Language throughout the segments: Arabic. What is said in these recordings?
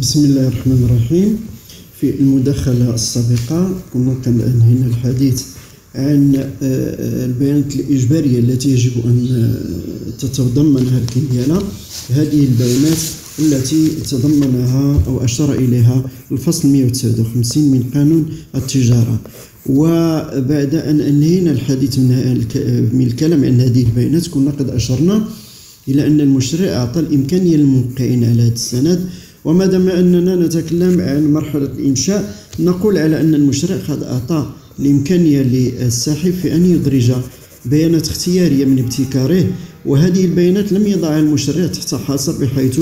بسم الله الرحمن الرحيم. في المداخلة السابقة كنا قد أنهينا الحديث عن آه، آه، البيانات الإجبارية التي يجب أن آه، تتضمنها الكمبيالة هذه البيانات التي تضمنها أو أشار إليها الفصل 159 من قانون التجارة. وبعد أن أنهينا الحديث من الكلام عن هذه البيانات كنا قد أشرنا إلى أن المشرع أعطى الإمكانية للموقعين على هذا السند وما دام أننا نتكلم عن مرحلة الإنشاء نقول على أن المشرع قد أعطى الإمكانية للساحب في أن يدرج بيانات اختيارية من ابتكاره وهذه البيانات لم يضعها المشرع تحت حصر بحيث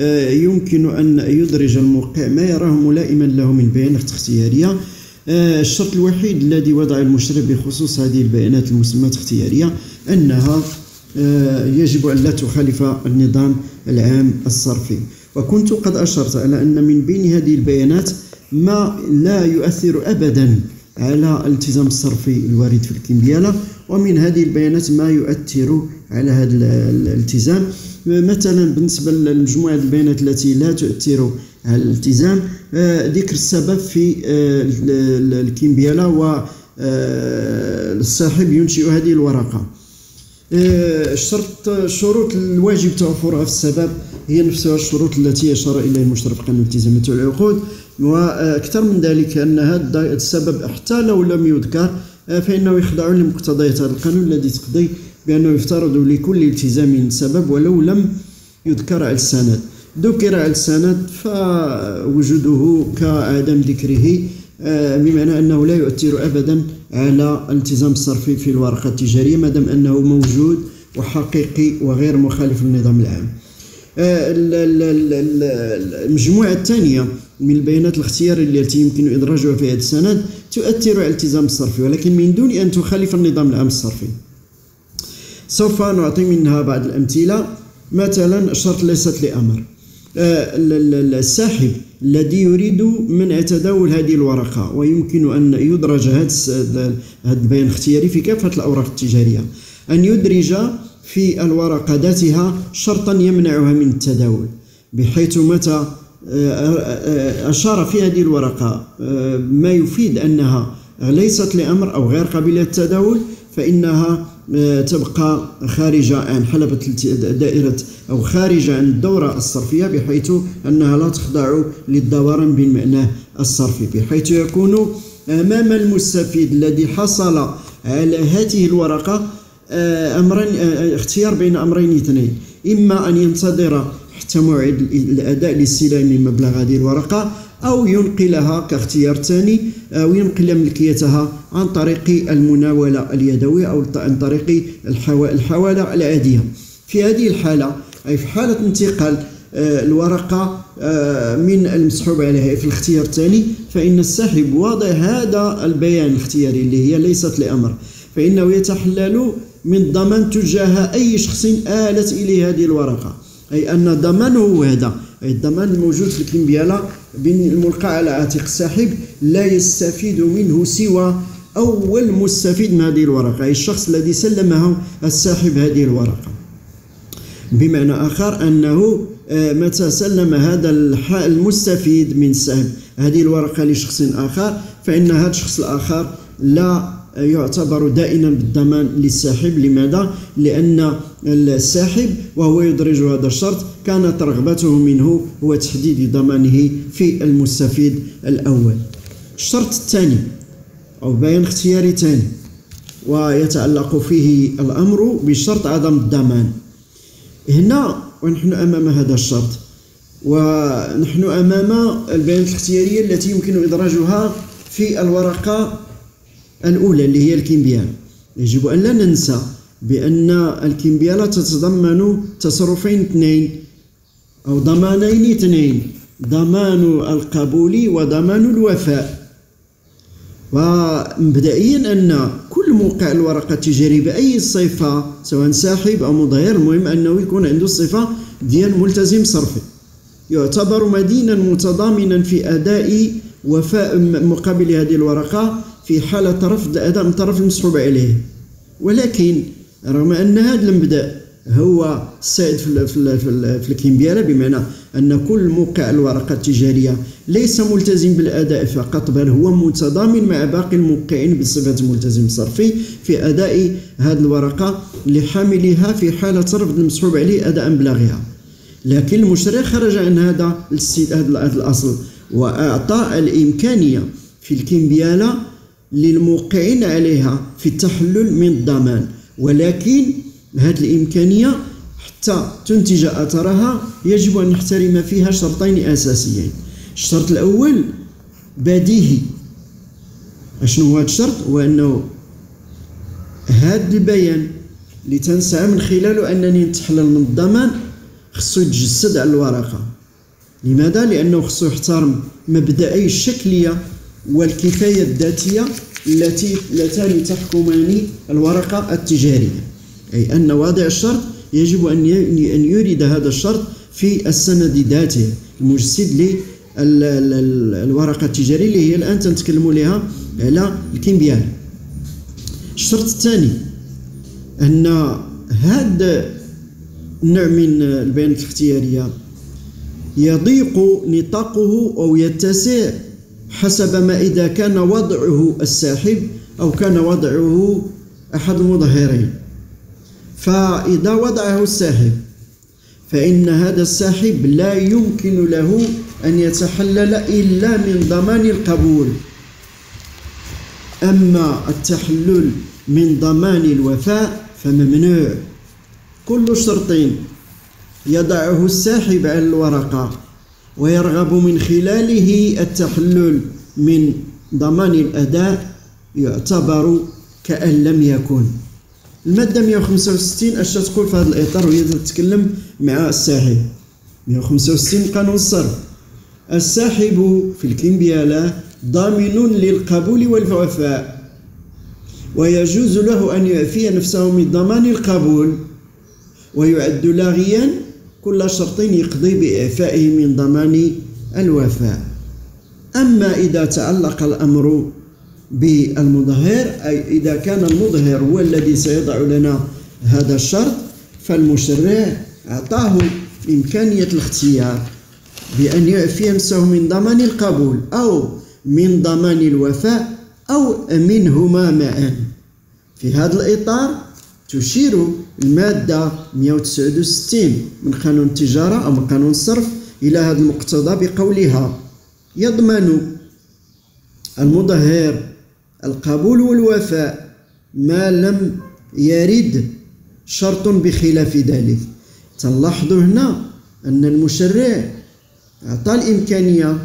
آه، يمكن أن يدرج الموقع ما يراه ملائما له من بيانات اختيارية. آه، الشرط الوحيد الذي وضع المشرع بخصوص هذه البيانات المسمات اختيارية أنها آه، يجب أن لا تخالف النظام العام الصرفي. وكنت قد أشرت على أن من بين هذه البيانات ما لا يؤثر أبدا على الالتزام الصرفي الوارد في الكمبيالة ومن هذه البيانات ما يؤثر على هذا الالتزام. مثلا بالنسبة لمجموعة البيانات التي لا تؤثر على الالتزام آه، ذكر السبب في آه، الكمبيالة والصاحب آه، ينشئ هذه الورقة. الشرط شروط الواجب توفرها في السبب. هي نفسها الشروط التي أشار إليها المشرف قانون التزامات العقود وأكثر من ذلك أن هذا السبب حتى لو لم يذكر فإنه يخضع لمقتضيات هذا القانون الذي تقضي بأنه يفترض لكل التزام سبب ولو لم يذكر على السند. ذكر على السند فوجوده كعدم ذكره آه، بمعنى أنه لا يؤثر أبدا على الالتزام الصرفي في الورقة التجارية ما دام أنه موجود وحقيقي وغير مخالف للنظام العام. آه، المجموعة الثانية من البيانات الاختيارية التي يمكن إدراجها في هذا السند تؤثر على الالتزام الصرفي ولكن من دون أن تخالف النظام العام الصرفي. سوف نعطي منها بعض الأمثلة. مثلا الشرط ليست لأمر. آه، الساحب الذي يريد منع تداول هذه الورقة ويمكن أن يدرج هذا البيان الاختياري في كافة الأوراق التجارية. أن يدرج في الورقة ذاتها شرطا يمنعها من التداول بحيث متى آه، آه، أشار في هذه الورقة ما يفيد أنها ليست لأمر أو غير قابلة للتداول فإنها آه، تبقى خارجة عن حلبة دائرة أو خارجة عن الدورة الصرفية بحيث أنها لا تخضع للدوران بالمعنى الصرفي بحيث يكون أمام المستفيد الذي حصل على هذه الورقة آه، أمرين آه، اختيار بين أمرين اثنين. إما أن ينتظر حتى موعد الأداء لاستلام مبلغ هذه الورقة أو ينقلها كاختيار ثاني أو ينقل ملكيتها عن طريق المناولة اليدوية أو عن طريق الحوالة العادية في هذه الحالة أي في حالة انتقال آه، الورقة آه، من المسحوب عليها في الاختيار الثاني فإن الساحب واضع هذا البيان الاختياري اللي هي ليست لأمر. فإنه يتحلل من ضمان تجاه أي شخص آلت إليه هذه الورقة. أي أن ضمانه هذا أي الضمان الموجود في الكمبيالة الملقى على عاتق الساحب لا يستفيد منه سوى أول مستفيد من هذه الورقة. أي الشخص الذي سلمه الساحب هذه الورقة. بمعنى آخر أنه آه، متى سلم هذا المستفيد من السهم هذه الورقة لشخص آخر فإن هذا الشخص الآخر لا يعتبر دائما بالضمان للساحب. لماذا؟ لأن الساحب وهو يدرج هذا الشرط. كانت رغبته منه هو تحديد ضمانه في المستفيد الأول. الشرط الثاني أو بيان اختياري ثاني ويتعلق فيه الأمر بشرط عدم الضمان. هنا ونحن أمام هذا الشرط ونحن أمام البيانات الاختيارية التي يمكن إدراجها في الورقة الأولى اللي هي الكيمبيال يجب أن لا ننسى بأن الكيمبيالة تتضمن تصرفين اثنين أو ضمانين اثنين ضمان القبول وضمان الوفاء. ومبدئيا أن كل موقع الورقة التجارية بأي صفة سواء ساحب أو مظهر المهم أنه يكون عنده الصفة ديال ملتزم صرفي يعتبر مدينا متضامنا في أداء وفاء مقابل هذه الورقة في حالة رفض أداء من طرف المسحوب عليه. ولكن رغم أن هذا المبدأ هو السائد في, في, في, في الكيمبيالا بمعنى أن كل موقع الورقة التجارية ليس ملتزم بالأداء فقط بل هو متضامن مع باقي الموقعين بصفة ملتزم صرفي في أداء هذه الورقة لحاملها في حالة رفض المسحوب عليه أداء بلاغها لكن المشرع خرج عن هذا هذا الأصل وأعطى الإمكانية في الكيمبيالا للموقعين عليها في التحلل من الضمان. ولكن هذه الإمكانية حتى تنتج أثرها يجب أن نحترم فيها شرطين أساسيين. الشرط الأول بديهي. أشنو هو هذا الشرط؟ هو أنه هذا البيان اللي تنسعى من خلاله أنني نتحلل من الضمان خصو يتجسد على الورقة. لماذا؟ لأنه خصو يحترم مبدأي الشكلية والكفاية الذاتية التي اللتان تحكمان الورقة التجارية. أي أن واضع الشرط يجب أن أن يريد هذا الشرط في السند ذاته. المجسد للورقة التجارية اللي هي الآن تنتكلم لها على الكيمبيال الشرط الثاني أن هذا النوع من البيانات الاختيارية يضيق نطاقه أو يتسع حسب ما إذا كان وضعه الساحب أو كان وضعه أحد المظهرين فإذا وضعه الساحب فإن هذا الساحب لا يمكن له أن يتحلل إلا من ضمان القبول. أما التحلل من ضمان الوفاء فممنوع. كل شرط يضعه الساحب على الورقة. ويرغب من خلاله التحلل من ضمان الأداء يعتبر كأن لم يكن. المادة 165 اش تقول في هذا الإطار وهي تتكلم مع الساحب. 165 قانون الصرف. الساحب في الكيمبيالا ضامن للقبول والوفاء ويجوز له أن يعفي نفسه من ضمان القبول. ويعد لاغيا كل شرط يقضي بإعفائه من ضمان الوفاء. أما إذا تعلق الأمر بالمظهر أي إذا كان المظهر هو الذي سيضع لنا هذا الشرط فالمشرع أعطاه إمكانية الاختيار بأن يعفي نفسه من ضمان القبول أو من ضمان الوفاء أو منهما معا. في هذا الإطار تشير المادة 169 من قانون التجارة أو من قانون الصرف إلى هذا المقتضى بقولها. يضمن المظهر القبول والوفاء ما لم يرد شرط بخلاف ذلك. تلاحظوا هنا أن المشرع أعطى الإمكانية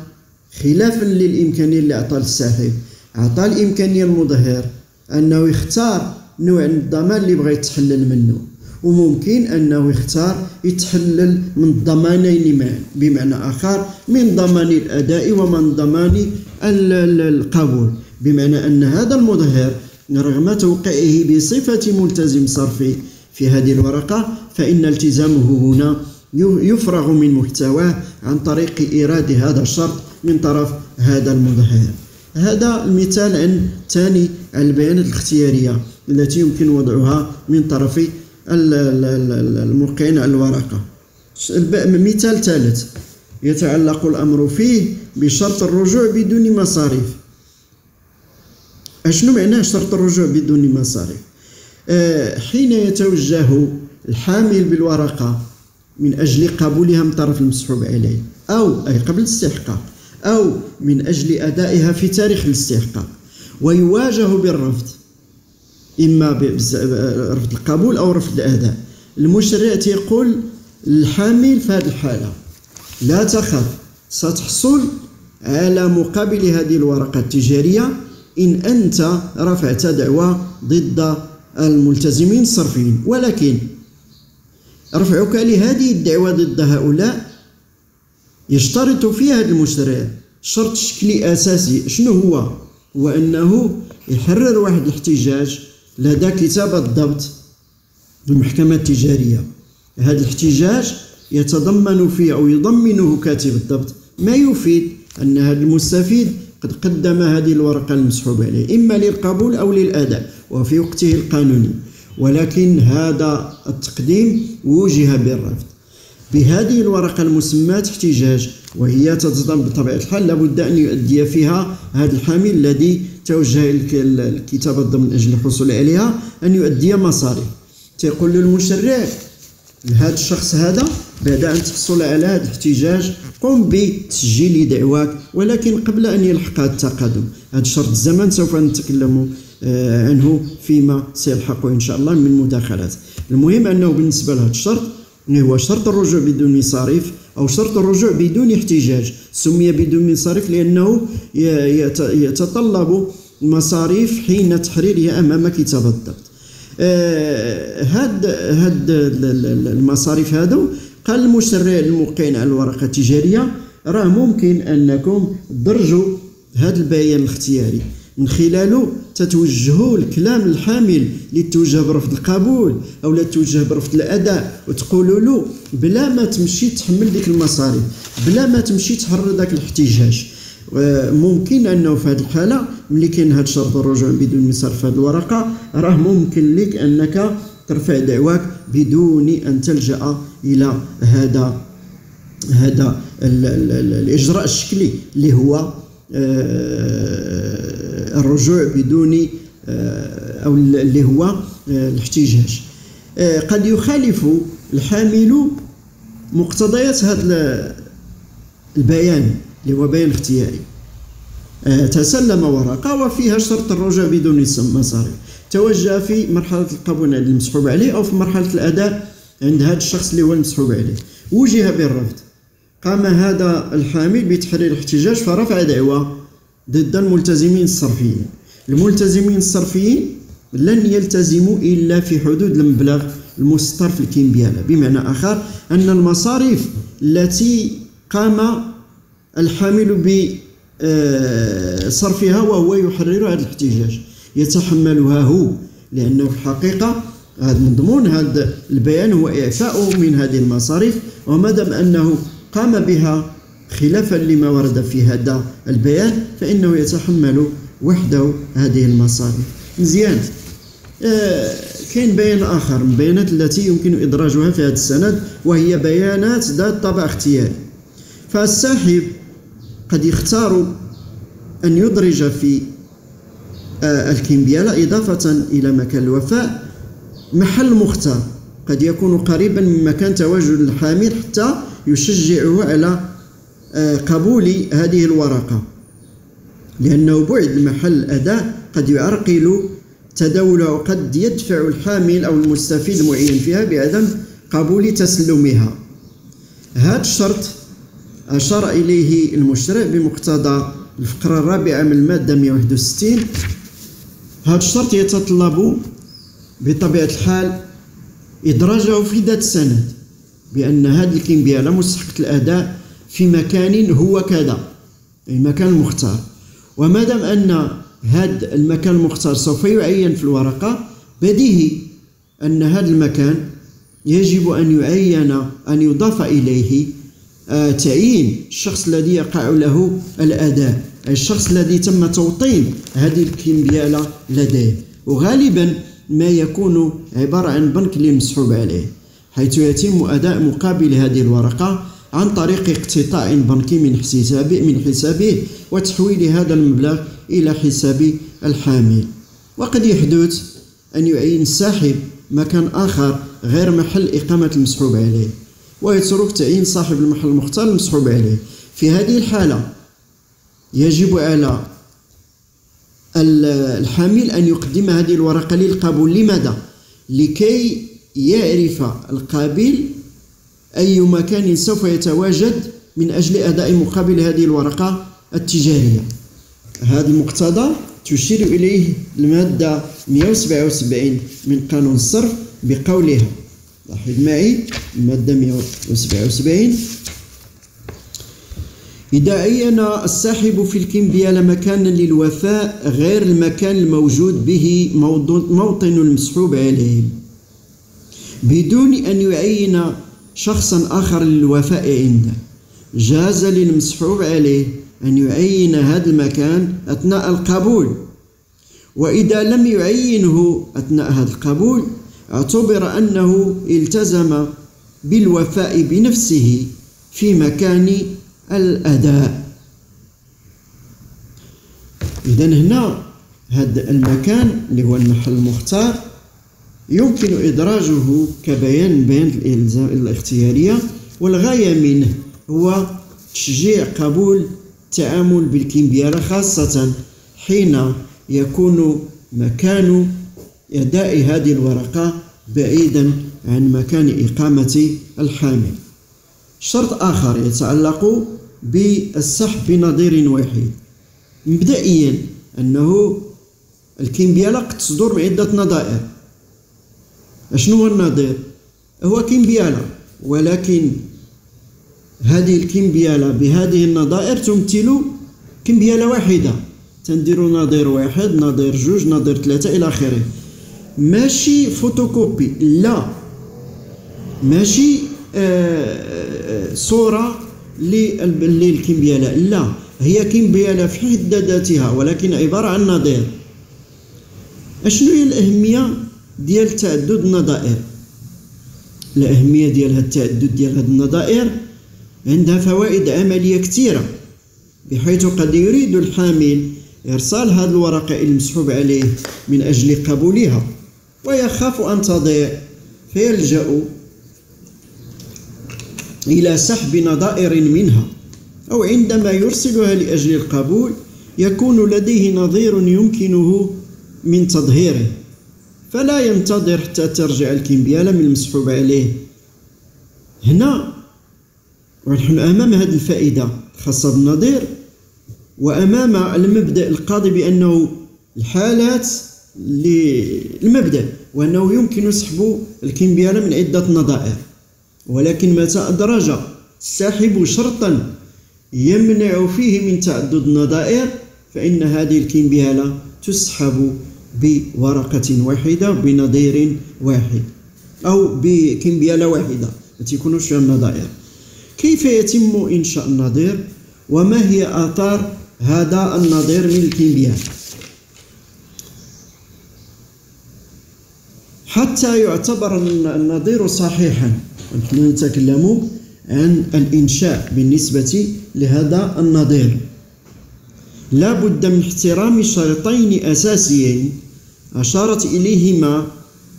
خلافا للإمكانية اللي أعطى للساحب أعطى الإمكانية المظهر أنه يختار نوع الضمان اللي بغى يتحلل منه وممكن أنه يختار يتحلل من الضمانين معا بمعنى آخر من ضمان الأداء ومن ضمان القبول. بمعنى أن هذا المظهر رغم توقيعه بصفة ملتزم صرفي في هذه الورقة فإن التزامه هنا يفرغ من محتواه عن طريق إيراد هذا الشرط من طرف هذا المظهر. هذا المثال عن ثاني البيانات الاختيارية التي يمكن وضعها من طرف الموقعين على الورقة. مثال ثالث يتعلق الأمر فيه بشرط الرجوع بدون مصاريف. أشنو معناه شرط الرجوع بدون مصاريف؟ أه حين يتوجه الحامل بالورقة من أجل قبولها من طرف المسحوب عليه أو أي قبل الاستحقاق. أو من أجل أدائها في تاريخ الاستحقاق. ويواجه بالرفض إما برفض القبول أو رفض الأداء. المشرع تيقول الحامل في هذه الحالة لا تخف ستحصل على مقابل هذه الورقة التجارية إن أنت رفعت دعوى ضد الملتزمين الصرفيين. ولكن رفعك لهذه الدعوى ضد هؤلاء يشترط فيها المشرع شرط شكلي أساسي. شنو هو؟ هو أنه يحرر واحد الاحتجاج لدى كتاب الضبط بالمحكمة التجارية. هذا الاحتجاج يتضمن فيه أو يضمنه كاتب الضبط. ما يفيد أن هذا المستفيد قد قدم هذه الورقة المسحوب عليه إما للقبول أو للأداء وفي وقته القانوني. ولكن هذا التقديم وجه بالرفض. بهذه الورقة المسماة احتجاج وهي تتضمن بطبيعة الحال لابد أن يؤدي فيها هذا الحامل الذي توجه الكتابة ضمن أجل الحصول عليها أن يؤدي مصاريف. تيقول للمشرع لهذا الشخص هذا بعد أن تحصل على هذا الاحتجاج قم بتسجيل دعواك ولكن قبل أن يلحق هذا التقدم هذا شرط الزمن سوف نتكلم آه، عنه فيما سيلحق إن شاء الله من مداخلات. المهم أنه بالنسبة لهذا الشرط هو شرط الرجوع بدون مصاريف أو شرط الرجوع بدون احتجاج. سمي بدون مصاريف لأنه يتطلب مصاريف حين تحريرها أمام كتاب الضبط. آه، هاد هاد المصاريف هادو قال المشرع الموقعين على الورقة التجارية راه ممكن أنكم تدرجوا هذا البيان الاختياري. من خلاله تتوجهوا الكلام الحامل اللي توجه برفض القبول أو لا توجه برفض الأداء وتقولوا له بلا ما تمشي تحمل ديك المصاريف بلا ما تمشي تحرر ذاك الاحتجاج. ممكن أنه في هذه الحالة ملي كاين هذا الشرط الرجوع بدون في هذه الورقة راه ممكن لك أنك ترفع دعواك بدون أن تلجأ إلى هذا هذا الإجراء الشكلي اللي هو الرجوع بدون آه، أو اللي هو آه، الاحتجاج. قد يخالف الحامل مقتضيات هذا البيان اللي هو بيان اختياري. تسلم ورقة وفيها شرط الرجوع بدون مصاريف توجه في مرحلة القبول المسحوب عليه أو في مرحلة الأداء عند هذا الشخص اللي هو المسحوب عليه. وجه بالرفض. قام هذا الحامل بتحرير الاحتجاج فرفع دعوى ضد الملتزمين الصرفيين. الملتزمين الصرفيين لن يلتزموا إلا في حدود المبلغ المسطر في الكيمبيالا. بمعنى آخر أن المصاريف التي قام الحامل بصرفها وهو يحرر هذا الاحتجاج يتحملها هو. لأنه في الحقيقة هذا مضمون هذا البيان هو إعفاء من هذه المصاريف. وما دام أنه قام بها خلافا لما ورد في هذا البيان فإنه يتحمل وحده هذه المصاريف مزيان. آه كاين بيان آخر من البيانات التي يمكن إدراجها في هذا السند وهي بيانات ذات طابع اختياري. فالساحب قد يختار أن يدرج في آه الكيمبيالا إضافة إلى مكان الوفاء. محل مختار قد يكون قريبا من مكان تواجد الحامل حتى يشجعه على آه، قبول هذه الورقة. لأنه بعد محل الأداء قد يعرقل تداوله وقد يدفع الحامل أو المستفيد المعين فيها بعدم قبول تسلمها. هذا الشرط أشار إليه المشرع بمقتضى الفقرة الرابعة من المادة 161 هذا الشرط يتطلب بطبيعة الحال إدراجه في ذات السند بأن هذه الكيمبيالا مستحقة الأداء في مكان هو كذا أي مكان مختار. وما دام أن هذا المكان المختار سوف يعين في الورقة بديهي أن هذا المكان يجب أن يعين أن يضاف إليه آه تعيين الشخص الذي يقع له الأداء أي الشخص الذي تم توطين هذه الكيمبيالا لديه. وغالبا ما يكون عبارة عن بنك اللي مسحوب عليه. حيث يتم أداء مقابل هذه الورقة عن طريق اقتطاع بنكي من حسابه من حسابه وتحويل هذا المبلغ إلى حساب الحامل. وقد يحدث أن يعين الساحب مكان آخر غير محل إقامة المسحوب عليه ويترك تعيين صاحب المحل المختار المسحوب عليه. في هذه الحالة يجب على الحامل أن يقدم هذه الورقة للقبول. لماذا؟ لكي يعرف القابل أي مكان سوف يتواجد من أجل أداء مقابل هذه الورقة التجارية. هذا المقتضى تشير إليه المادة 177 من قانون الصرف بقولها. لاحظ معي المادة 177 إذا عين الساحب في الكمبيالة مكانا للوفاء غير المكان الموجود به موطن المسحوب عليه. بدون أن يعين شخصا آخر للوفاء عنده. جاز للمسحوب عليه أن يعين هذا المكان أثناء القبول. وإذا لم يعينه أثناء هذا القبول اعتبر أنه التزم بالوفاء بنفسه في مكان الأداء. إذا هنا هذا المكان اللي هو المحل المختار. يمكن إدراجه كبيان بيان الإلزام الاختيارية والغاية منه هو تشجيع قبول التعامل بالكمبيالة خاصة حين يكون مكان أداء هذه الورقة بعيدا عن مكان إقامة الحامل. شرط آخر يتعلق بالسحب بنظير واحد. مبدئيا أنه الكمبيالة قد تصدر من عدة نظائر. شنو هو النظير؟ هو كمبيالة ولكن هذه الكمبيالة بهذه النظائر تمثل كمبيالة واحدة. تنديرو نظير واحد نظير جوج نظير ثلاثة إلى آخره. ماشي فوتوكوبي لا. ماشي آه, آه، صورة للكمبيالة لا. هي كمبيالة في حد ذاتها ولكن عبارة عن نظير. أشنو هي الأهمية؟ ديال تعدد النظائر. الأهمية ديال هاد التعدد ديال هاد النظائر عندها فوائد عملية كثيرة بحيث قد يريد الحامل إرسال هذه الورقة المسحوب عليه من أجل قبولها ويخاف أن تضيع فيلجأ إلى سحب نظائر منها أو عندما يرسلها لأجل القبول يكون لديه نظير يمكنه من تظهيره. فلا ينتظر حتى ترجع الكمبيالة من المسحوب عليه هنا ونحن أمام هذه الفائدة. الخاصة بالنظير وأمام المبدأ القاضي بأنه الحالات للمبدأ وأنه يمكن سحب الكمبيالة من عدة نظائر. ولكن متى أدرج الساحب شرطا يمنع فيه من تعدد النظائر؟ فإن هذه الكمبيالة تسحب بورقة واحدة بنظير واحد أو بكمبيالة واحدة ما تكونوش فيها النظائر. كيف يتم إنشاء النظير؟ وما هي آثار هذا النظير من الكيمياء حتى يعتبر النظير صحيحا. نحن نتكلم عن الإنشاء بالنسبة لهذا النظير. لا بد من احترام شرطين أساسيين. أشارت إليهما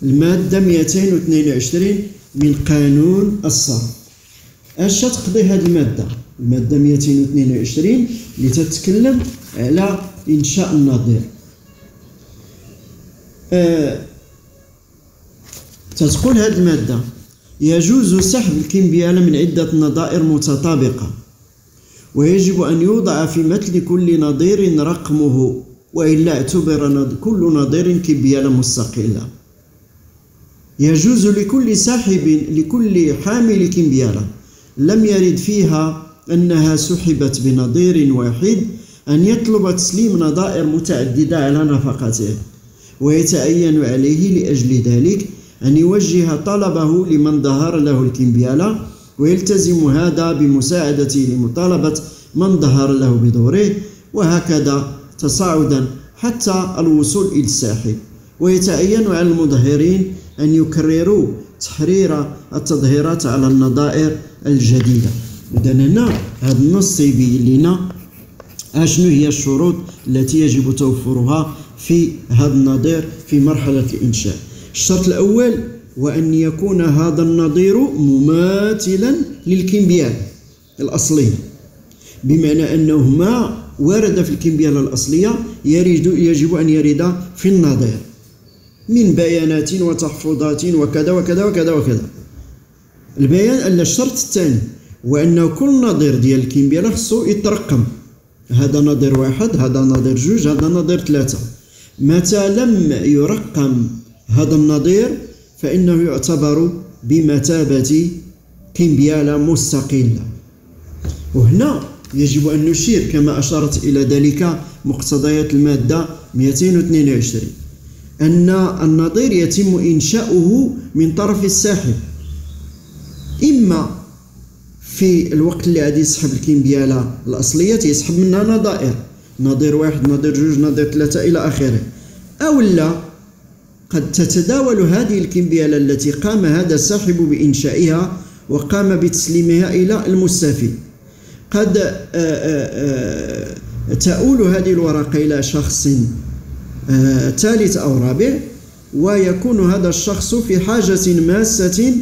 المادة 222 من قانون الصرف. اش تقضي هذه المادة المادة 222 اللي تتكلم على إنشاء النظير. أه تتقول هذه المادة. يجوز سحب الكمبيالة من عدة نظائر متطابقة ويجب أن يوضع في متن كل نظير رقمه. وإلا اعتبر كل نظير كمبيالة مستقلة يجوز لكل ساحب لكل حامل كمبيالة لم يرد فيها أنها سحبت بنظير واحد أن يطلب تسليم نظائر متعددة على نفقته. ويتعين عليه لأجل ذلك أن يوجه طلبه لمن ظهر له الكمبيالة ويلتزم هذا بمساعدته لمطالبة من ظهر له بدوره. وهكذا تصاعدا حتى الوصول إلى الساحب ويتعين على المظهرين أن يكرروا تحرير التظهيرات على النظائر الجديدة. إذا هنا هذا النص يبين لنا أشنو هي الشروط التي يجب توفرها في هذا النظير في مرحلة الإنشاء. الشرط الأول وأن يكون هذا النظير مماثلا للكمبيال الأصلية بمعنى أنه ما ورد في الكمبيال الأصلية يريد يجب أن يرد في النظير. من بيانات وتحفظات وكذا وكذا وكذا وكذا. البيان الشرط الثاني هو أن كل نظير ديال الكمبيالة خصو يترقم. هذا نظير واحد هذا نظير جوج هذا نظير ثلاثة. متى لم يرقم هذا النظير فإنه يعتبر بمثابة كمبيالة مستقلة. وهنا يجب أن نشير كما أشارت إلى ذلك مقتضيات المادة 222 أن النظير يتم إنشاؤه من طرف الساحب إما في الوقت اللي غادي يسحب الكمبيالة الأصلية تيسحب منها نظائر. نظير واحد نظير جوج نظير ثلاثة إلى آخره. أو لا قد تتداول هذه الكمبيالة التي قام هذا الساحب بإنشائها وقام بتسليمها إلى المستفيد قد آه، آه، آه، تؤول هذه الورقة إلى شخص ثالث أو رابع ويكون هذا الشخص في حاجة ماسة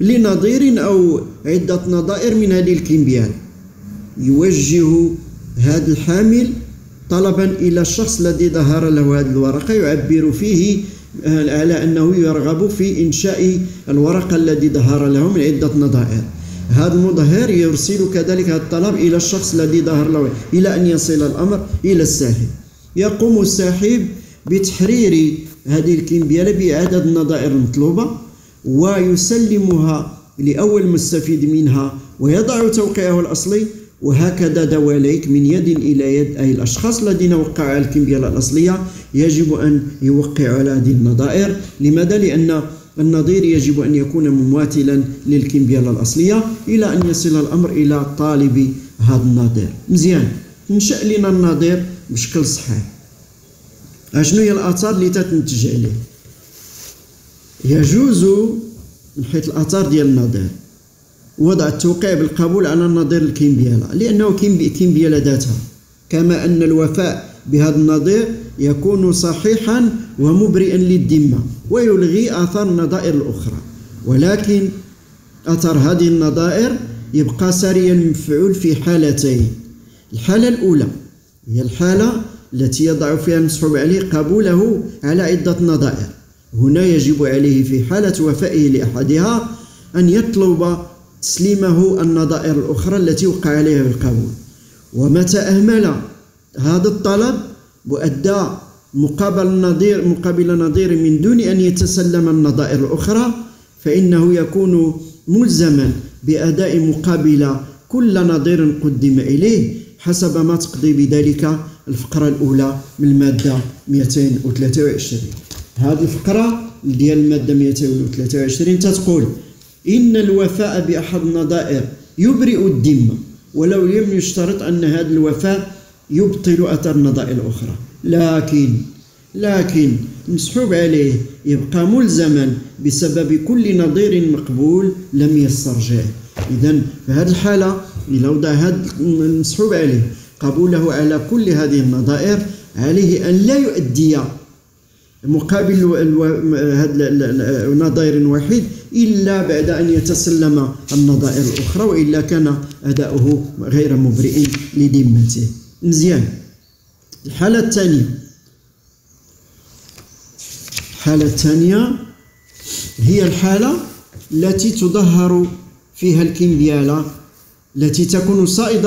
لنظير أو عدة نظائر من هذه الكمبيال. يوجه هذا الحامل طلبا إلى الشخص الذي ظهر له هذه الورقة يعبر فيه على أنه يرغب في إنشاء الورقة الذي ظهر له من عدة نظائر. هذا المظهر يرسل كذلك الطلب إلى الشخص الذي ظهر له إلى أن يصل الأمر إلى الساحب يقوم الساحب بتحرير هذه الكمبيالة بإعادة النظائر المطلوبة ويسلمها لأول مستفيد منها ويضع توقيعه الأصلي وهكذا دواليك من يد إلى يد أي الأشخاص الذين وقعوا الكمبيالة الأصلية يجب أن يوقعوا على هذه النظائر لماذا؟ لأن النظير يجب أن يكون مماثلا للكمبيالة الأصلية إلى أن يصل الأمر إلى طالب هذا النظير. مزيان. نشأ لنا النظير بشكل صحيح. أشنو هي الآثار اللي تتنتج عليه؟ يجوز من حيث الآثار ديال النظير وضع التوقيع بالقبول على النظير الكيمبيالا لأنه كيمبيالا ذاتها. كما أن الوفاء بهذا النظير يكون صحيحا ومبرئا للذمة ويلغي آثار النظائر الأخرى. ولكن أثر هذه النظائر يبقى ساريا المفعول في حالتين. الحالة الأولى هي الحالة التي يضع فيها المسحوب عليه قبوله على عدة نظائر. هنا يجب عليه في حالة وفائه لأحدها أن يطلب تسليمه النظائر الأخرى التي وقع عليها القبول ومتى أهمل هذا الطلب وأدى مقابل نظير مقابل نظير من دون أن يتسلم النظائر الأخرى فإنه يكون ملزما بأداء مقابل كل نظير قدم إليه حسب ما تقضي بذلك الفقرة الأولى من المادة 223 هذه الفقرة ديال المادة 223 تتقول إن الوفاء بأحد النظائر يبرئ الذمة ولو لم يشترط أن هذا الوفاء يبطل أثر النظائر الأخرى. لكن لكن مسحوب عليه يبقى ملزما بسبب كل نظير مقبول لم يسترجع إذا في هذه الحالة إذا وضع هذا المسحوب عليه قبوله على كل هذه النظائر عليه أن لا يؤدي مقابل هذا نظير واحد إلا بعد أن يتسلم النظائر الأخرى وإلا كان أداؤه غير مبرئ لذمته. مزيان. الحالة الثانية. الحالة الثانية هي الحالة التي تظهر فيها الكمبيالة التي تكون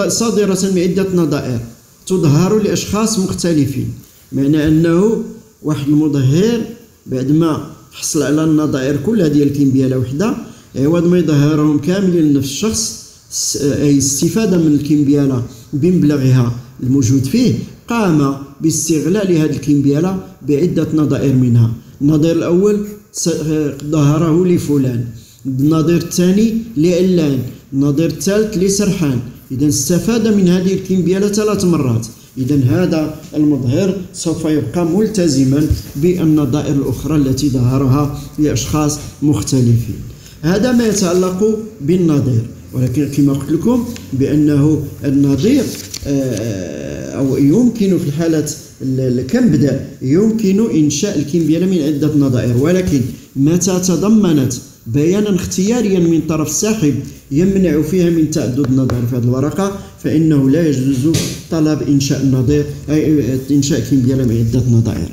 صادرة من عدة نظائر تظهر لأشخاص مختلفين. معنى أنه واحد المظهر بعد ما حصل على النظائر كلها ديال الكيمبياله وحدة عوض ما يظهرهم كاملين لنفس الشخص أي استفادة من الكيمبياله بمبلغها الموجود فيه قام باستغلال هذه الكيمبياله بعدة نظائر منها. النظير الأول ظهره لفلان النظير الثاني لعلان النظير الثالث لسرحان. إذا استفاد من هذه الكيمبياله ثلاث مرات. إذا هذا المظهر سوف يبقى ملتزما بالنظائر الأخرى التي ظهرها لأشخاص مختلفين. هذا ما يتعلق بالنظير. ولكن كما قلت لكم بأنه النظير آه، أو يمكن في حالة الكمبدة يمكن إنشاء الكمبيالة من عدة نظائر. ولكن متى تضمنت بيانا اختياريا من طرف الساحب يمنع فيها من تعدد النظائر في هذه الورقة فإنه لا يجوز طلب إنشاء النظير أي إنشاء كمبيالة من عدة نظائر.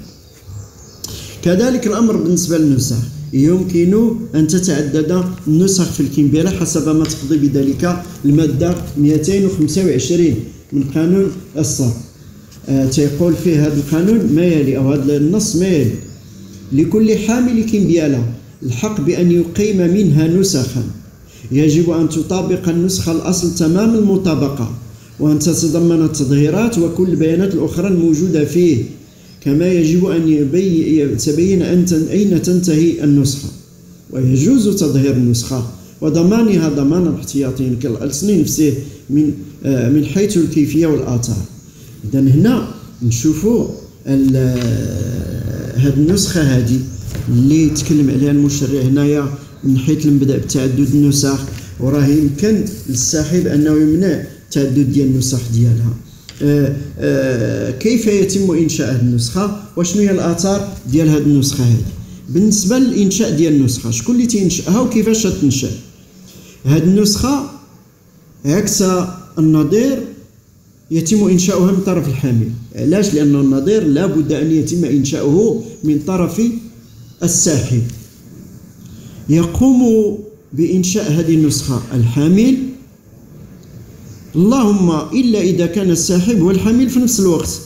كذلك الأمر بالنسبة للنسخ يمكن أن تتعدد النسخ في الكمبيالة حسب ما تقضي بذلك المادة 225 من قانون الصرف. آه تيقول فيه هذا القانون ما يلي أو هذا النص ما يلي. لكل حامل كمبيالة الحق بأن يقيم منها نسخا. يجب أن تطابق النسخة الأصل تمام المطابقة وأن تتضمن التظهيرات وكل البيانات الأخرى الموجودة فيه. كما يجب أن يتبين أين تنتهي النسخة. ويجوز تظهير النسخة وضمانها ضمانا احتياطيا كالألسن نفسه من آه، من حيث الكيفية والآثار. إذا هنا نشوفوا هذه النسخة هذه اللي تكلم عليها المشرع هنايا من حيث المبدأ بتعدد النسخ وراه يمكن للساحب أنه يمنع التعدد ديال النسخ ديالها. آه آه كيف يتم إنشاء هذه النسخة؟ وشنو هي الآثار ديال هذه النسخة هذه؟ بالنسبة للإنشاء ديال النسخة شكون اللي تينشاها وكيفاش تنشأ؟ هذه النسخة عكس النظير يتم إنشاؤها من طرف الحامل. علاش؟ لأن النظير لا بد أن يتم إنشاؤه من طرف الساحب يقوم بإنشاء هذه النسخة الحامل اللهم إلا إذا كان الساحب والحامل في نفس الوقت.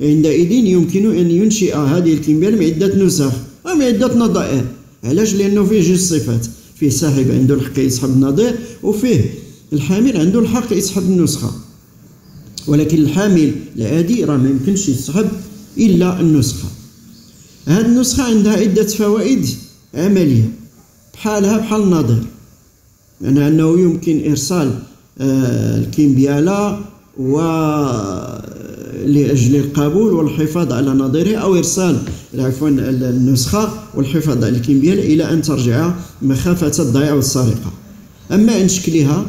عندئذ يمكن أن ينشئ هذه الكمبيال عدة نسخ أو من عدة نظائر. علاش؟ لأنه فيه جوج صفات. فيه ساحب عنده الحق يسحب النظير وفيه الحامل عنده الحق يسحب النسخة. ولكن الحامل العادي راه ما يمكنش يسحب إلا النسخة. هذه النسخة عندها عدة فوائد عملية. بحالها بحال النظير. يعني أنه يمكن إرسال آه، الكيمبيالا و لأجل القبول والحفاظ على نظيره أو إرسال عفوا النسخة والحفاظ على الكيمبيالا إلى أن ترجع مخافة الضياع والسرقة. أما عن شكلها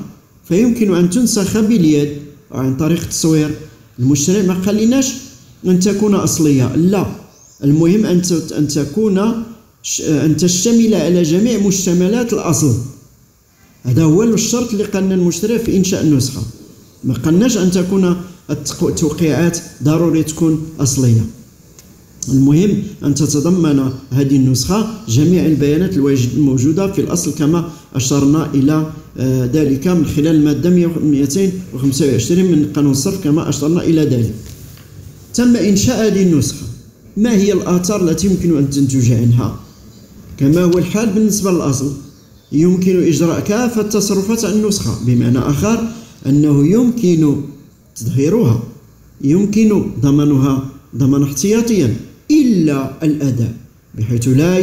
فيمكن أن تنسخ باليد عن طريق التصوير. المشتري ما قال لناش أن تكون أصلية. لا. المهم أن تكون أن تشتمل على جميع مشتملات الأصل. هذا هو الشرط اللي قالنا المشتري في إنشاء النسخة. ما قلناش أن تكون التوقيعات ضروري تكون أصلية. المهم أن تتضمن هذه النسخة جميع البيانات الموجودة في الأصل كما أشرنا إلى آه، ذلك من خلال المادة 225 من قانون الصرف كما أشرنا إلى ذلك. تم إنشاء هذه النسخة. ما هي الآثار التي يمكن أن تنتج عنها؟ كما هو الحال بالنسبة للأصل. يمكن إجراء كافة التصرفات عن النسخة. بمعنى آخر أنه يمكن تظهيرها يمكن ضمانها ضمانا احتياطيا إلا الأداء بحيث لا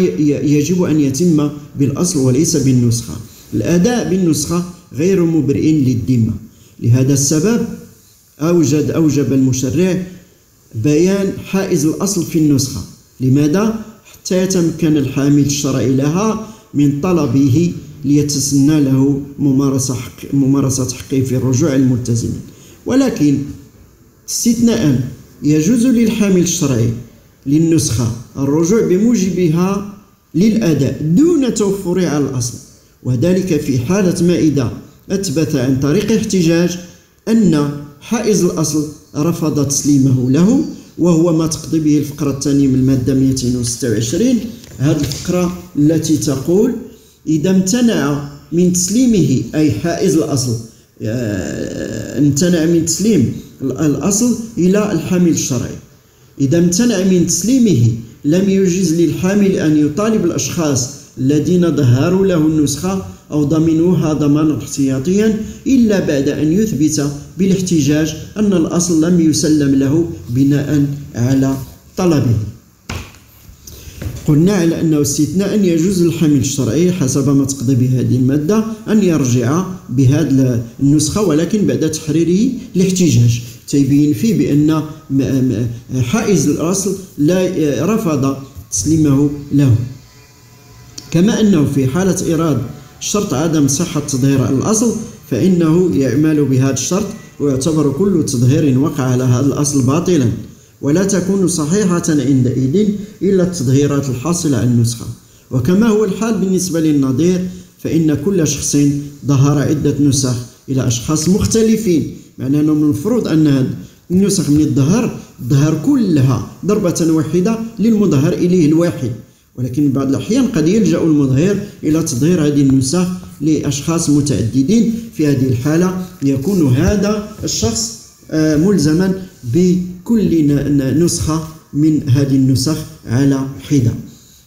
يجب أن يتم بالأصل وليس بالنسخة. الأداء بالنسخة غير مبرئ للذمة. لهذا السبب أوجد أوجب المشرع بيان حائز الأصل في النسخة. لماذا؟ حتى يتمكن الحامل الشرعي لها من طلبه ليتسنى له ممارسة حق ممارسة حقه في الرجوع الملتزمين ولكن استثناء يجوز للحامل الشرعي للنسخة الرجوع بموجبها للأداء دون توفر على الأصل. وذلك في حالة ما إذا أثبت عن طريق احتجاج أن حائز الأصل رفض تسليمه له وهو ما تقضي به الفقرة الثانية من المادة 226 هذه الفقرة التي تقول إذا امتنع من تسليمه أي حائز الأصل آه، امتنع من تسليم الأصل إلى الحامل الشرعي. إذا امتنع من تسليمه لم يجز للحامل أن يطالب الأشخاص الذين ظهروا له النسخة أو ضمنوها ضمانا احتياطيا إلا بعد أن يثبت بالاحتجاج أن الأصل لم يسلم له بناء على طلبه. قلنا على أنه استثناء يجوز للحامل الشرعي حسب ما تقضي به هذه المادة أن يرجع بهذه النسخة ولكن بعد تحريره لاحتجاج. تيبين فيه بأن حائز الأصل لا رفض تسليمه له. كما أنه في حالة إيراد شرط عدم صحة تظهير الأصل فإنه يعمل بهذا الشرط ويعتبر كل تظهير وقع على هذا الأصل باطلا. ولا تكون صحيحة عندئذ إلا التظهيرات الحاصلة عن النسخة. وكما هو الحال بالنسبة للنظير فإن كل شخص ظهر عدة نسخ إلى أشخاص مختلفين. معناه أنه من المفروض أن النسخ من الظهر ظهر كلها ضربة واحدة للمظهر إليه الواحد. ولكن بعض الأحيان قد يلجأ المظهر إلى تظهير هذه النسخ لأشخاص متعددين. في هذه الحالة يكون هذا الشخص آه، ملزما بكل نسخة من هذه النسخ على حدة.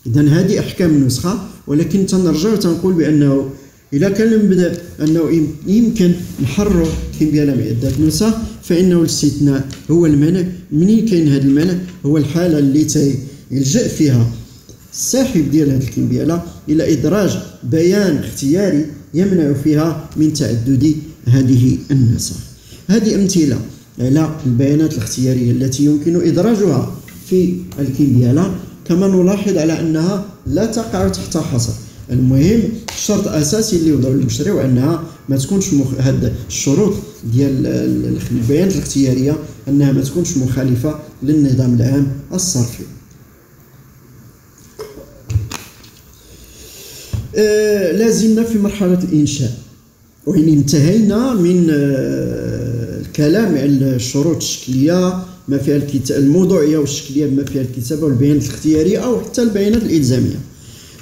إذا هذه أحكام النسخة ولكن تنرجع وتنقول بأنه إذا كان نبدا أنه يمكن نحرر كيمبيالا من عدة نسخ فإنه الاستثناء هو المنع. منين كاين هذا المنع؟ هو الحالة اللي يلجأ فيها الساحب ديال هذه الكيمبيالا إلى إدراج بيان اختياري يمنع فيها من تعدد هذه النسخ. هذه أمثلة. على البيانات الاختيارية التي يمكن إدراجها في الكيمبيالا كما نلاحظ على أنها لا تقع تحت حصر. المهم الشرط الاساسي اللي وضعه المشرع أنها ما تكونش مخ... هاد الشروط ديال البيانات الاختيارية أنها ما تكونش مخالفة للنظام العام الصرفي. آه لازلنا في مرحلة الإنشاء. وين انتهينا من آه الكلام على الشروط الشكليه ما فيها الكتاب الموضوعية والشكلية بما فيها الكتابه والبيانات الاختياريه أو حتى البيانات الإلزامية.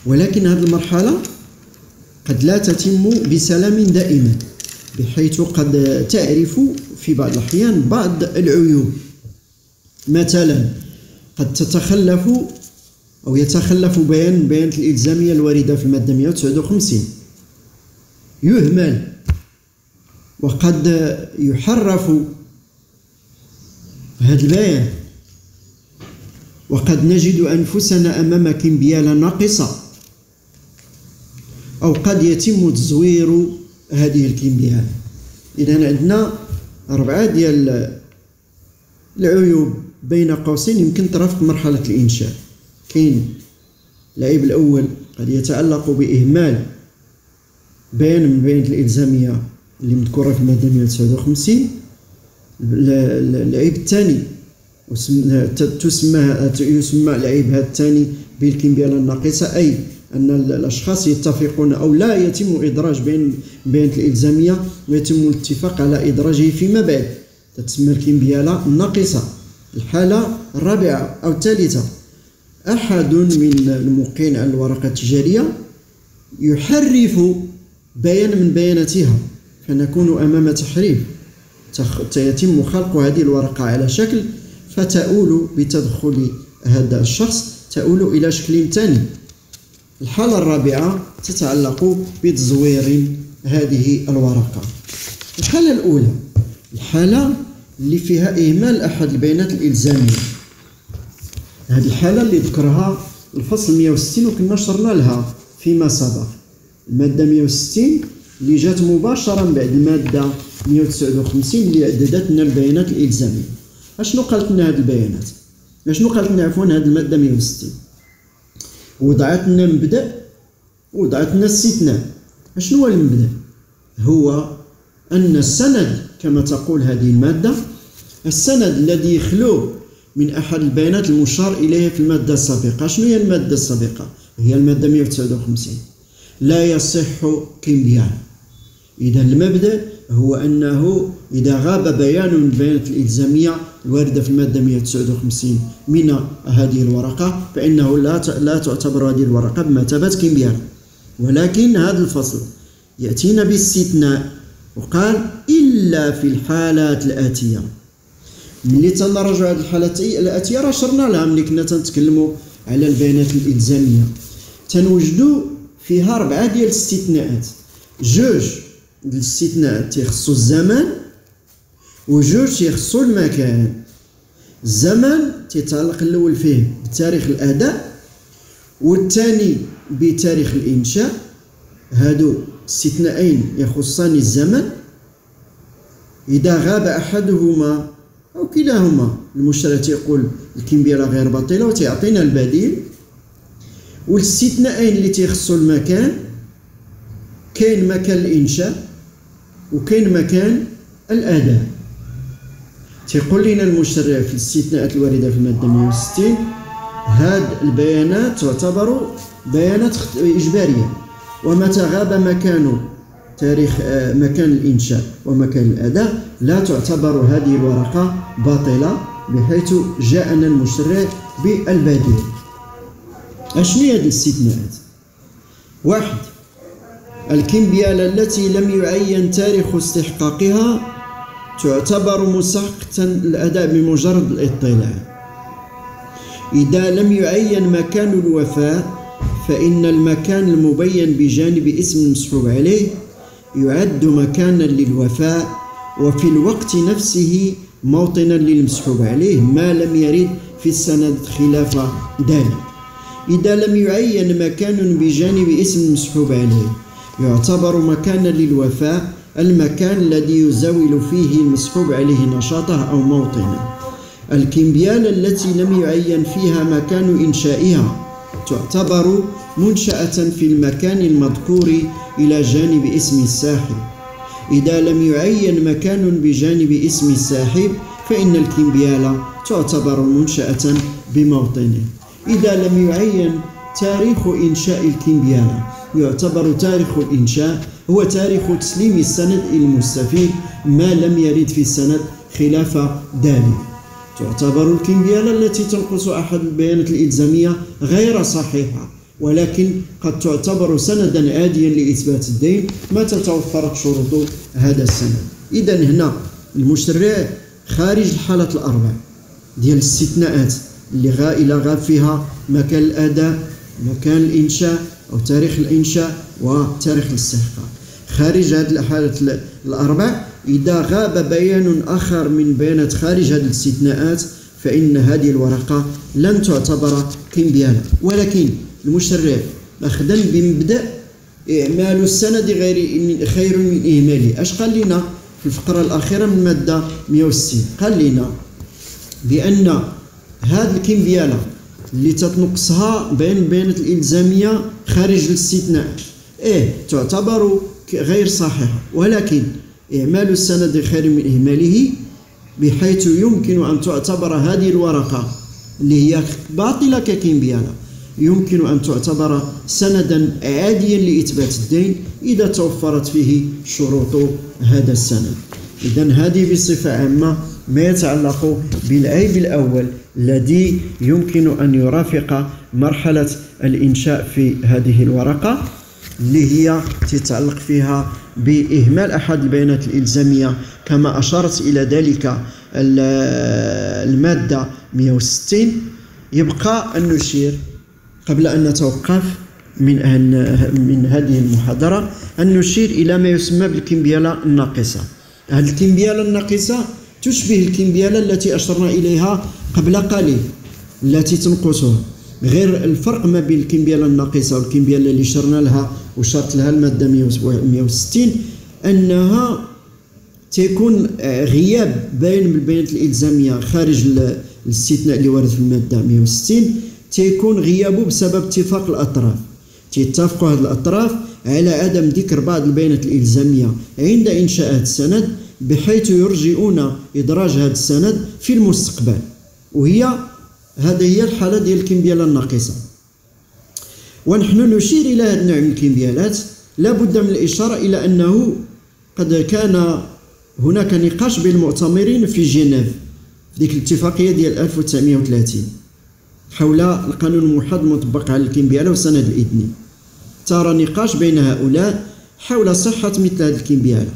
ولكن هذه المرحلة قد لا تتم بسلام دائما بحيث قد تعرف في بعض الأحيان بعض العيوب. مثلا قد تتخلف أو يتخلف بيان البيانات الإلزامية الواردة في المادة 159 يهمل وقد يحرف هذا البيان وقد نجد أنفسنا أمام كمبيالة ناقصة. أو قد يتم تزوير هذه الكيمياء إذا عندنا أربعة ديال العيوب بين قوسين يمكن ترافق مرحلة الإنشاء. كاين العيب الأول قد يتعلق بإهمال بيان من البيانات الإلزامية اللي مذكورة في المادة 159 العيب الثاني تسمى يسمى العيب هذا الثاني بالكمبيالة الناقصة أي أن الأشخاص يتفقون أو لا يتم إدراج بين البيانات الإلزامية ويتم الاتفاق على إدراجه فيما بعد. تتسمى الكمبيالة الناقصة. الحالة الرابعة أو الثالثة. أحد من الموقعين على الورقة التجارية يحرف بيان من بياناتها. فنكون أمام تحريف يتم خلق هذه الورقة على شكل فتؤول بتدخل هذا الشخص تؤول إلى شكل ثاني الحالة الرابعة تتعلق بتزوير هذه الورقة. الحالة الأولى. الحالة اللي فيها إهمال أحد البيانات الإلزامية هذه الحالة اللي ذكرها الفصل 160 وكنا شرنا لها فيما سبق. المادة 160 اللي جات مباشرة بعد المادة 159 اللي عددت لنا البيانات الإلزامية أشنو قالت لنا هذه البيانات؟ أشنو قالت لنا عفوا هذه المادة 160 وضعت لنا مبدأ وضعت لنا استثناء. شنو هو المبدأ؟ هو أن السند كما تقول هذه المادة السند الذي يخلو من أحد البيانات المشار اليها في المادة السابقة. شنو هي المادة السابقة؟ هي المادة 159 لا يصح كمبيان إذا المبدأ هو أنه إذا غاب بيان من البيانات الإلزامية الواردة في المادة 159 من هذه الورقة فإنه لا لا تعتبر هذه الورقة بمثابة كيمياء ولكن هذا الفصل يأتينا باستثناء وقال إلا في الحالات الآتية. ملي تنرجع هذه الحالات الآتية راه شرنا لها ملي كنا تنتكلموا على البيانات الإلزامية. تنوجدوا فيها أربعة ديال الاستثناءات. جوج الاستثناء تيخصو الزمن وجوج تيخصو المكان. الزمن تيتعلق الأول فيه بتاريخ الأداء والثاني بتاريخ الإنشاء. هادو استثناءين يخصان الزمن. إذا غاب أحدهما أو كلاهما المشتري تيقول الكمبيرة غير باطلة وتيعطينا البديل. والاستثناءين اللي تيخصو المكان كاين مكان الإنشاء. وكاين مكان الأداء. تيقول لنا المشرع في الاستثناءات الواردة في المادة 160 هاد البيانات تعتبر بيانات إجبارية. ومتى غاب مكان تاريخ آه، مكان الإنشاء ومكان الأداء لا تعتبر هذه الورقة باطلة بحيث جاءنا المشرع بالبديل. أشنو هذه الاستثناءات؟ واحد الكمبيالة التي لم يعين تاريخ استحقاقها تعتبر مستحقة الأداء بمجرد الاطلاع. إذا لم يعين مكان الوفاة فإن المكان المبين بجانب اسم المسحوب عليه يعد مكانا للوفاء وفي الوقت نفسه موطنا للمسحوب عليه ما لم يرد في السند خلاف ذلك. إذا لم يعين مكان بجانب اسم المسحوب عليه يعتبر مكانا للوفاء المكان الذي يزاول فيه المسحوب عليه نشاطه أو موطنه. الكمبيال التي لم يعين فيها مكان إنشائها تعتبر منشأة في المكان المذكور إلى جانب اسم الساحب. إذا لم يعين مكان بجانب اسم الساحب فإن الكمبيال تعتبر منشأة بموطنه. إذا لم يعين تاريخ إنشاء الكمبيال. يعتبر تاريخ الإنشاء هو تاريخ تسليم السند إلى المستفيد ما لم يرد في السند خلاف ذلك تعتبر الكمبيالة التي تنقص أحد البيانات الإلزامية غير صحيحة ولكن قد تعتبر سندا عاديا لإثبات الدين متى توفرت شروط هذا السند. إذا هنا المشرع خارج الحالة الأربع ديال الاستثناءات اللي غا إلى غاب فيها مكان الأداء مكان الإنشاء أو تاريخ الإنشاء وتاريخ الاستحقاق. خارج هذه الحالة الأربع إذا غاب بيان آخر من بيانات خارج هذه الاستثناءات فإن هذه الورقة لن تعتبر كمبيانا. ولكن المشرع أخذا بمبدأ إعمال السند غير خير من إهماله. أش قال لنا في الفقرة الأخيرة من المادة 160 قال لنا بأن هذه الكمبيالة اللي تتنقصها بين البيانات الإلزامية خارج الاستثناء. إيه تعتبر غير صحيحة. ولكن إعمال السند خير من إهماله بحيث يمكن أن تعتبر هذه الورقة اللي هي باطلة ككيمبيانا يمكن أن تعتبر سندا عاديا لإثبات الدين إذا توفرت فيه شروط هذا السند. إذا هذه بصفة عامة ما يتعلق بالعيب الأول الذي يمكن أن يرافق مرحلة الإنشاء في هذه الورقة اللي هي تتعلق فيها بإهمال أحد البيانات الإلزامية. كما أشارت إلى ذلك المادة 160 يبقى أن نشير قبل أن نتوقف من من هذه المحاضرة أن نشير إلى ما يسمى بالكمبيالة الناقصة. هذه الكمبيالة الناقصة تشبه الكمبيالة التي أشرنا إليها قبل قليل التي تنقصها غير الفرق ما بين الكمبيالة الناقصة والكمبيالة اللي شرنا لها وشرت لها المادة 160 أنها تكون غياب باين من البيانات الإلزامية خارج الاستثناء اللي وارد في المادة 160 تيكون غيابه بسبب اتفاق الأطراف. تيتفقوا هذه الأطراف على عدم ذكر بعض البيانات الإلزامية عند إنشاء السند. بحيث يرجئون إدراج هذا السند في المستقبل. وهي هذه هي الحالة ديال الكمبيالة الناقصة. ونحن نشير إلى هذا النوع من الكمبيالات لا بد من الإشارة إلى أنه قد كان هناك نقاش بين المعتمرين في جنيف ديك الاتفاقية ديال 1930 حول القانون الموحد المطبق على الكمبيالة والسند الإذني ترى نقاش بين هؤلاء حول صحة مثل هذه الكمبيالة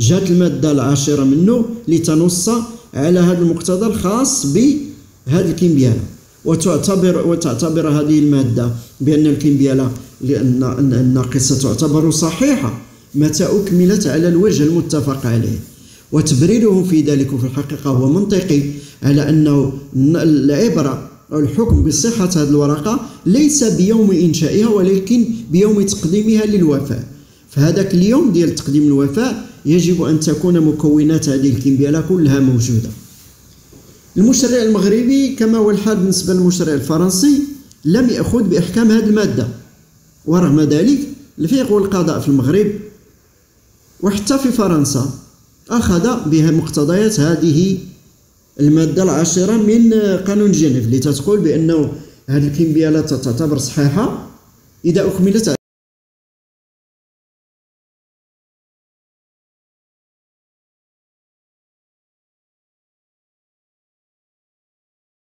جاءت المادة العاشرة منه لتنص على هذا المقتضى الخاص بهذه الكمبيالة وتعتبر وتعتبر هذه المادة بأن الكمبيالة لأن الناقصة تعتبر صحيحة. متى أكملت على الوجه المتفق عليه. وتبريره في ذلك في الحقيقة هو منطقي على أنه العبرة أو الحكم بصحة هذه الورقة ليس بيوم إنشائها ولكن بيوم تقديمها للوفاء. فهذاك اليوم ديال تقديم الوفاء يجب أن تكون مكونات هذه الكمبيالة كلها موجودة. المشرع المغربي كما هو الحال بالنسبة للمشرع الفرنسي لم يأخذ بأحكام هذه المادة. ورغم ذلك الفقه والقضاء في المغرب وحتى في فرنسا أخذ بها مقتضيات هذه المادة العاشرة من قانون جنيف اللي تتقول بأنه هذه الكمبيالات تعتبر صحيحة إذا أكملت